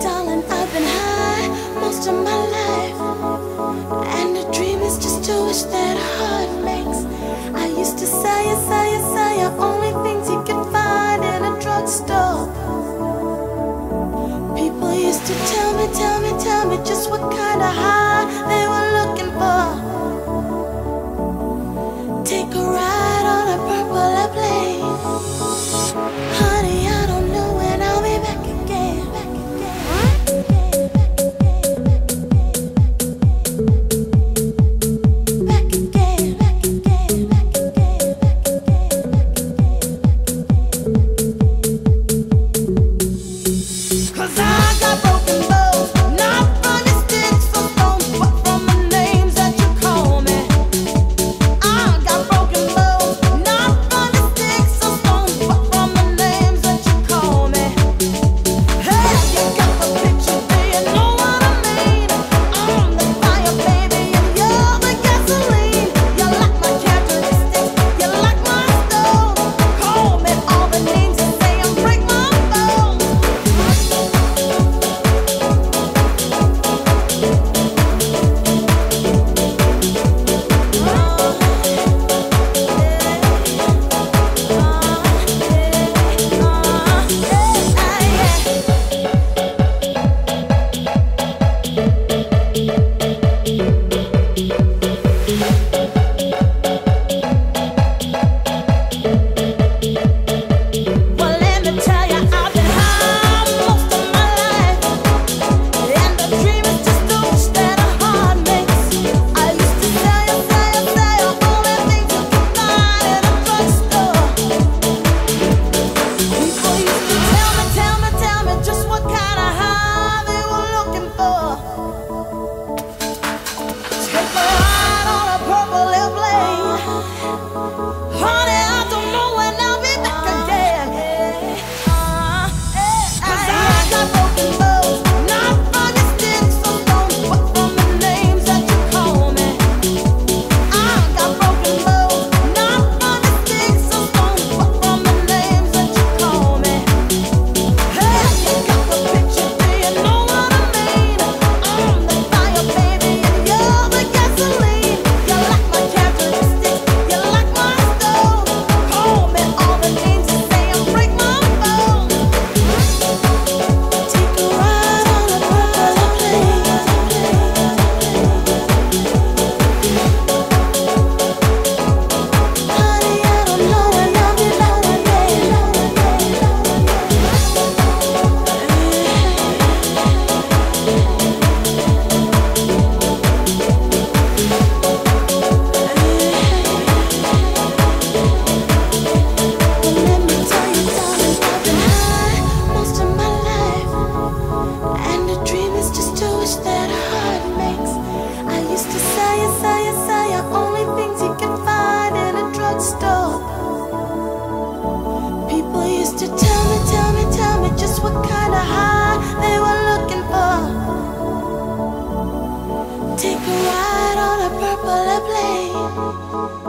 darling, I've been high most of my life. And the dream is just to wish that heart makes. I used to sell you, sell only things you find in a drugstore. People used to tell me, tell me, tell me just what kind of high they were looking for. Take a ride. to tell me, tell me, tell me just what kind of high they were looking for. Take a ride on a purple airplane.